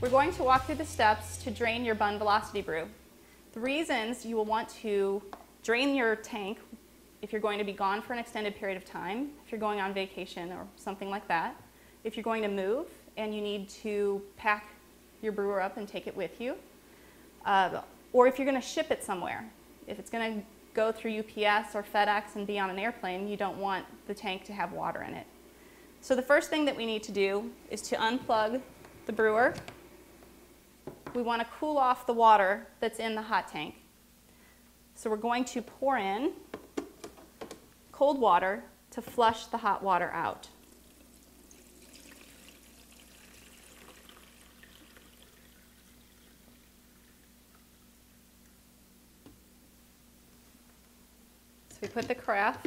We're going to walk through the steps to drain your BUNN Velocity Brew. The reasons you will want to drain your tank if you're going to be gone for an extended period of time, if you're going on vacation or something like that, if you're going to move and you need to pack your brewer up and take it with you, uh, or if you're going to ship it somewhere. If it's going to go through UPS or FedEx and be on an airplane, you don't want the tank to have water in it. So the first thing that we need to do is to unplug the brewer. We want to cool off the water that's in the hot tank. So we're going to pour in cold water to flush the hot water out. So we put the carafe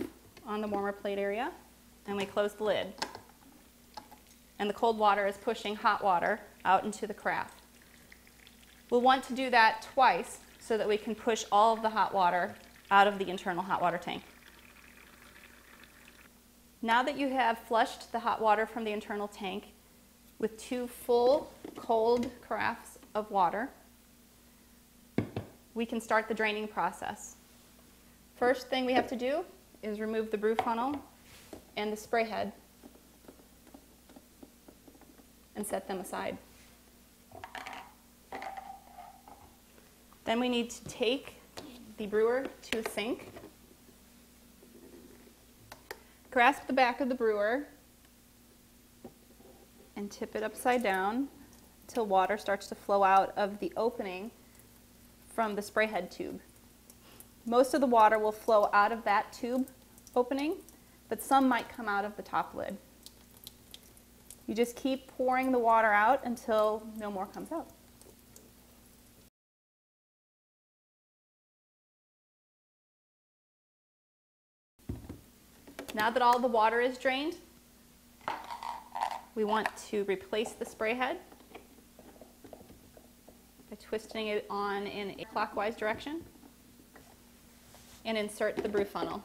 on the warmer plate area and we close the lid. And the cold water is pushing hot water out into the carafe. We'll want to do that twice so that we can push all of the hot water out of the internal hot water tank. Now that you have flushed the hot water from the internal tank with two full cold carafes of water, we can start the draining process. First thing we have to do is remove the brew funnel and the spray head and set them aside. Then we need to take the brewer to a sink, grasp the back of the brewer, and tip it upside down until water starts to flow out of the opening from the spray head tube. Most of the water will flow out of that tube opening, but some might come out of the top lid. You just keep pouring the water out until no more comes out. Now that all the water is drained, we want to replace the spray head by twisting it on in a clockwise direction and insert the brew funnel.